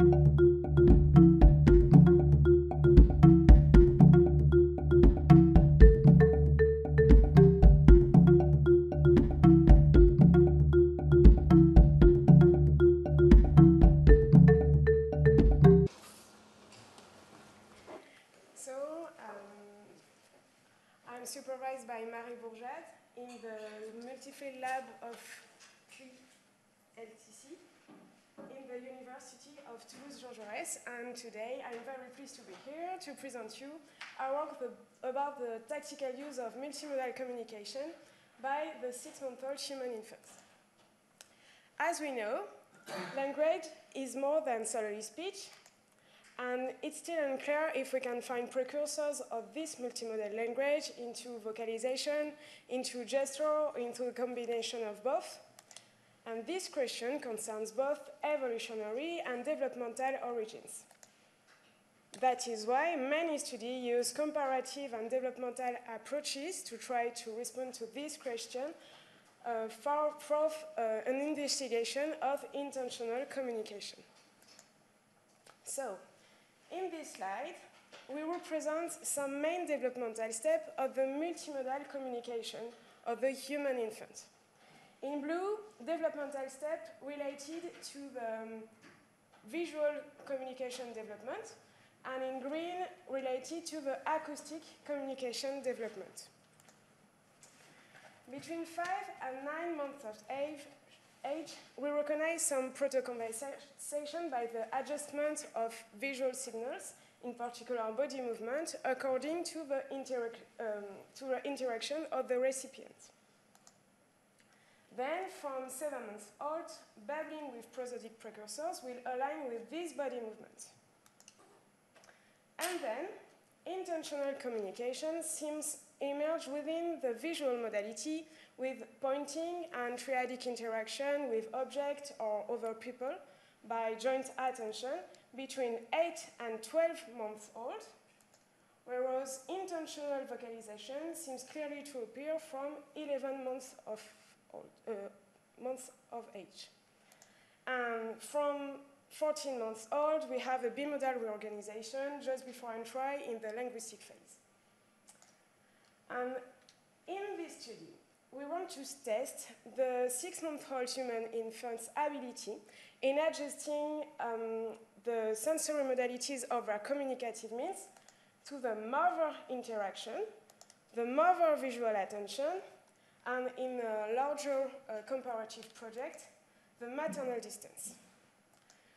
So, Of Toulouse-Jean Jaurès. And today I'm very pleased to be here to present you our work the, about the tactical use of multimodal communication by the six-month-old human infant. As we know, language is more than solely speech, and it's still unclear if we can find precursors of this multimodal language into vocalization, into gesture, into a combination of both. And this question concerns both evolutionary and developmental origins. That is why many studies use comparative and developmental approaches to try to respond to this question uh, for, for uh, an investigation of intentional communication. So, in this slide, we represent some main developmental steps of the multimodal communication of the human infant. In blue, developmental step related to the um, visual communication development, and in green, related to the acoustic communication development. Between five and nine months of age, age we recognize some proto-conversation by the adjustment of visual signals, in particular body movement, according to the, um, to the interaction of the recipient. Then, from seven months old, babbling with prosodic precursors will align with this body movement. And then, intentional communication seems emerge within the visual modality with pointing and triadic interaction with objects or other people by joint attention between 8 and 12 months old, whereas intentional vocalization seems clearly to appear from 11 months of, old, uh, months of age. And from 14 months old, we have a bimodal reorganization just before entry in the linguistic phase. And in this study, we want to test the six-month-old human infant's ability in adjusting um, the sensory modalities of our communicative means to the mother interaction, the mother visual attention, and in a larger uh, comparative project, the maternal distance.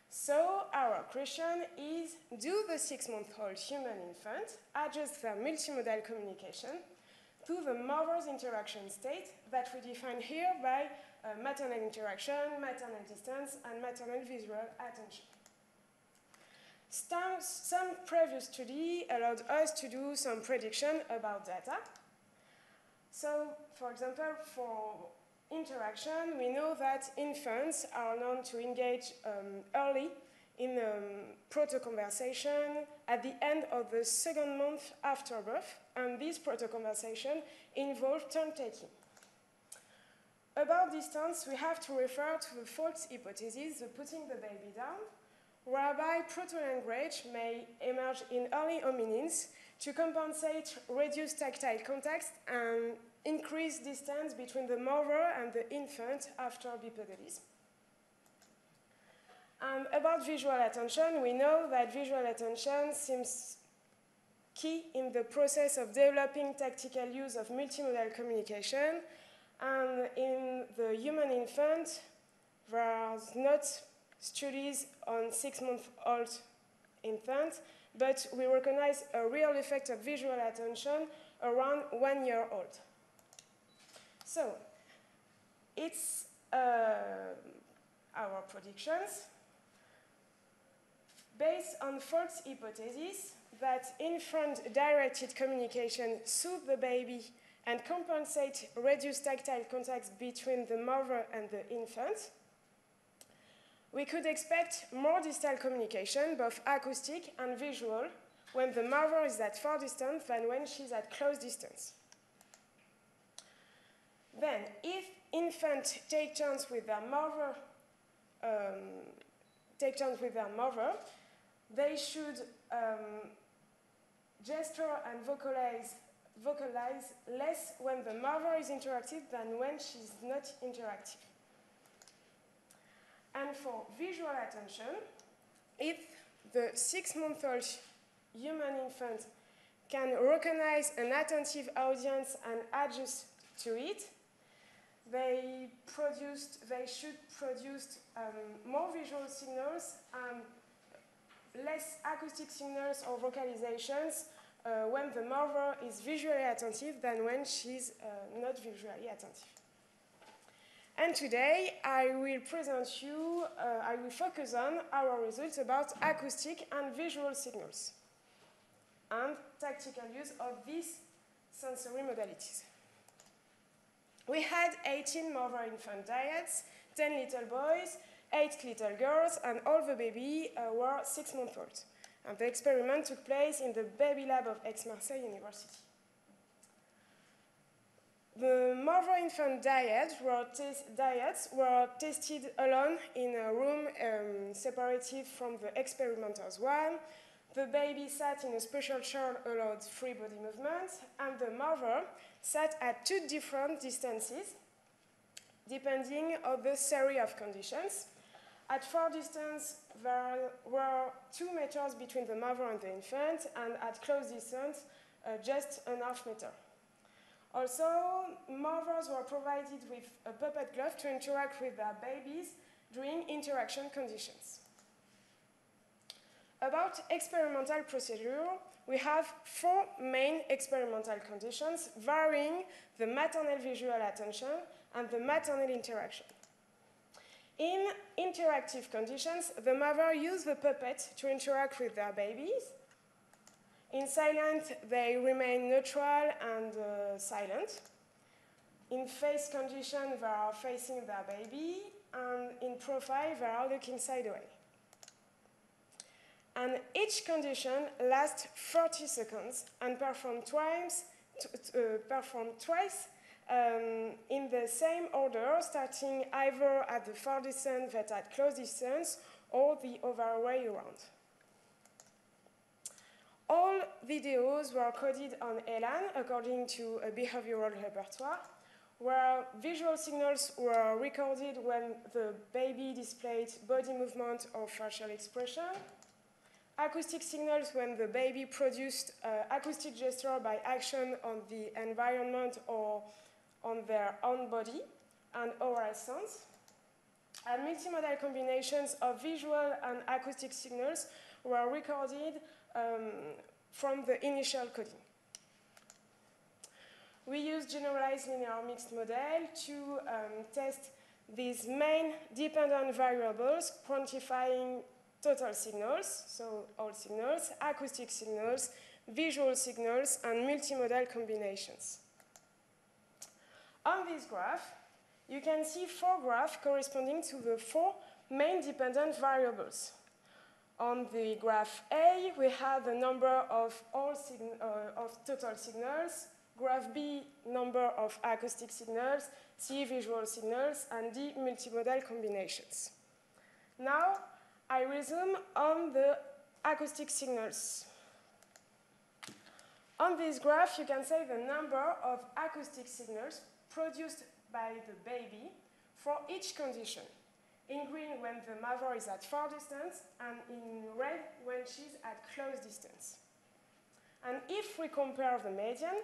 So our question is, do the six-month-old human infant adjust their multimodal communication to the mother's interaction state that we define here by uh, maternal interaction, maternal distance, and maternal visual attention. Some, some previous study allowed us to do some prediction about data. So, for example, for interaction, we know that infants are known to engage um, early in um, proto-conversation at the end of the second month after birth, and this proto-conversation involves turn-taking. About distance, we have to refer to the Falk's hypothesis, the putting the baby down, whereby proto-language may emerge in early hominins to compensate reduced tactile contact and increase distance between the mother and the infant after bipedalism. About visual attention, we know that visual attention seems key in the process of developing tactical use of multimodal communication. And in the human infant, there are not studies on six-month-old infants, but we recognize a real effect of visual attention around one year old. So, it's uh, our predictions based on Falk's hypothesis that infant-directed communication soothe the baby and compensate reduced tactile contacts between the mother and the infant, we could expect more distal communication, both acoustic and visual, when the mother is at far distance than when she's at close distance. Then, if infants take turns with their mother um, take turns with their mother. They should um, gesture and vocalize, vocalize less when the mother is interactive than when she's not interactive. And for visual attention, if the six-month-old human infant can recognize an attentive audience and adjust to it, they produced, they should produce um, more visual signals and less acoustic signals or vocalizations uh, when the mother is visually attentive than when she's uh, not visually attentive. And today I will present you, uh, I will focus on our results about acoustic and visual signals and tactical use of these sensory modalities. We had 18 mother infant dyads, 10 little boys, 8 little girls, and all the baby uh, were 6 months old. And the experiment took place in the baby lab of Aix-Marseille University. The mother infant dyads were, dyads were tested alone in a room um, separated from the experimenters one. The baby sat in a special chair allowed free body movement, and the mother sat at two different distances, depending on the series of conditions. At far distance, there were two meters between the mother and the infant, and at close distance, uh, just an half meter. Also, mothers were provided with a puppet glove to interact with their babies during interaction conditions. About experimental procedure, we have four main experimental conditions varying the maternal visual attention and the maternal interaction. In interactive conditions, the mother used the puppet to interact with their babies, in silent, they remain neutral and uh, silent. In face condition, they are facing their baby, and in profile, they are looking sideways. And each condition lasts 30 seconds and perform twice, uh, perform twice um, in the same order, starting either at the far distance that at close distance or the other way around. All videos were coded on ELAN according to a behavioral repertoire, where visual signals were recorded when the baby displayed body movement or facial expression, acoustic signals when the baby produced uh, acoustic gesture by action on the environment or on their own body, and oral sounds, and multimodal combinations of visual and acoustic signals were recorded um, from the initial coding. We use generalized linear mixed model to um, test these main dependent variables, quantifying total signals, so all signals, acoustic signals, visual signals, and multimodal combinations. On this graph, you can see four graphs corresponding to the four main dependent variables. On the graph A, we have the number of, all uh, of total signals, graph B, number of acoustic signals, C, visual signals, and D, multimodal combinations. Now, I resume on the acoustic signals. On this graph, you can see the number of acoustic signals produced by the baby for each condition in green when the mother is at far distance, and in red when she's at close distance. And if we compare the median,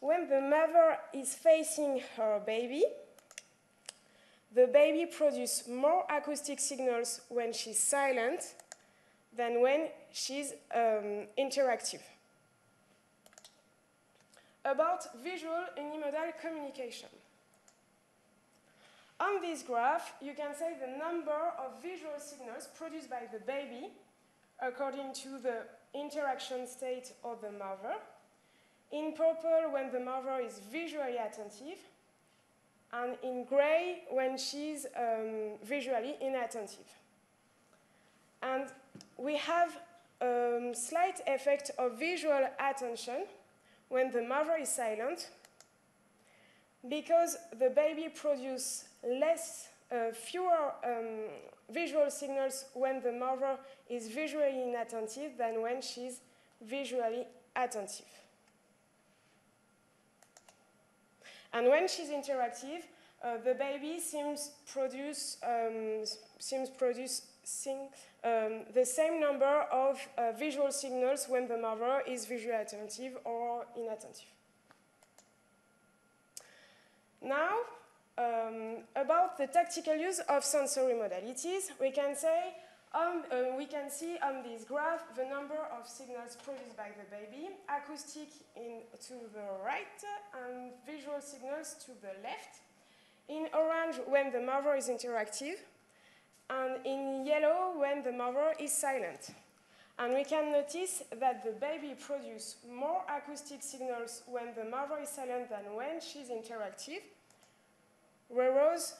when the mother is facing her baby, the baby produces more acoustic signals when she's silent than when she's um, interactive about visual unimodal communication. On this graph, you can see the number of visual signals produced by the baby according to the interaction state of the mother. In purple, when the mother is visually attentive, and in gray, when she's um, visually inattentive. And we have a um, slight effect of visual attention when the mother is silent because the baby produces less, uh, fewer um, visual signals when the mother is visually inattentive than when she's visually attentive. And when she's interactive, uh, the baby seems produce um, seems produce sing, um, the same number of uh, visual signals when the mother is visually attentive or inattentive. Now, um, about the tactical use of sensory modalities, we can say um, uh, we can see on this graph the number of signals produced by the baby, acoustic in, to the right and visual signals to the left. In orange when the mother is interactive, and in yellow when the mother is silent. And we can notice that the baby produces more acoustic signals when the mother is silent than when she's interactive, whereas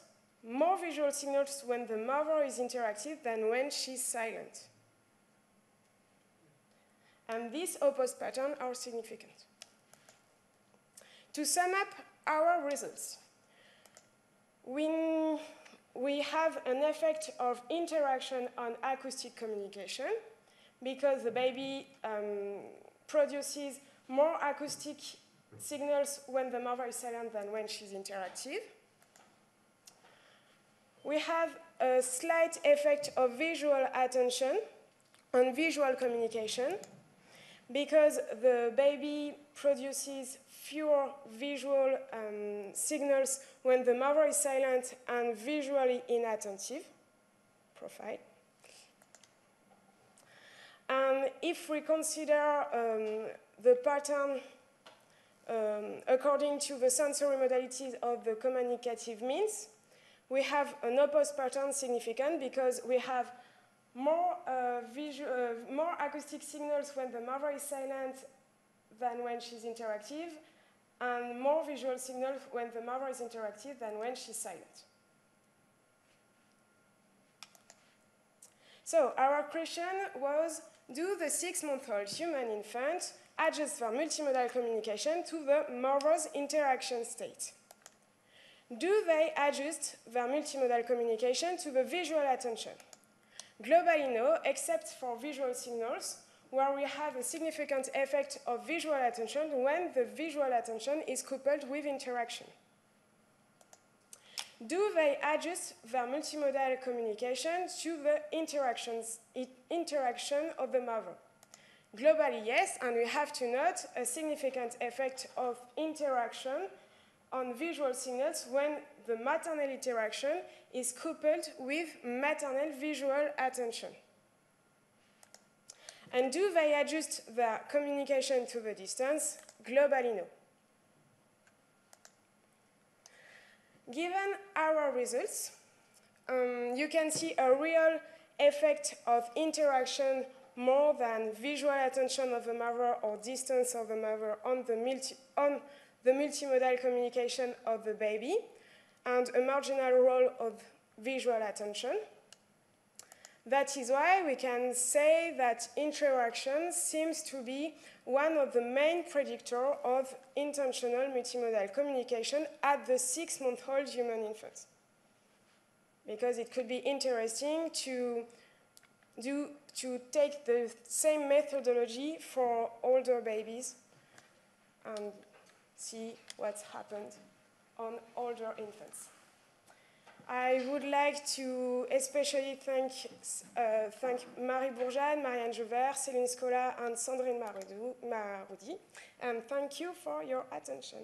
more visual signals when the mother is interactive than when she's silent. And these opposite patterns are significant. To sum up our results, we, we have an effect of interaction on acoustic communication because the baby um, produces more acoustic signals when the mother is silent than when she's interactive. We have a slight effect of visual attention on visual communication because the baby produces fewer visual um, signals when the mother is silent and visually inattentive profile. And if we consider um, the pattern um, according to the sensory modalities of the communicative means, we have an opposite pattern significant because we have more, uh, visual, more acoustic signals when the mother is silent than when she's interactive, and more visual signals when the mother is interactive than when she's silent. So our question was, do the six-month-old human infant adjust their multimodal communication to the mother's interaction state? Do they adjust their multimodal communication to the visual attention? Globally, no, except for visual signals, where we have a significant effect of visual attention when the visual attention is coupled with interaction. Do they adjust their multimodal communication to the interactions, interaction of the mother? Globally, yes, and we have to note a significant effect of interaction on visual signals when the maternal interaction is coupled with maternal visual attention. And do they adjust their communication to the distance? Globally, no. Given our results, um, you can see a real effect of interaction more than visual attention of the mother or distance of the mother on the, multi on the multimodal communication of the baby, and a marginal role of visual attention. That is why we can say that interaction seems to be one of the main predictors of intentional multimodal communication at the six-month-old human infant. Because it could be interesting to, do, to take the same methodology for older babies and see what's happened on older infants. I would like to especially thank, uh, thank Marie Bourjade, Marianne Jover, Céline Scola, and Sandrine Marudi, and thank you for your attention.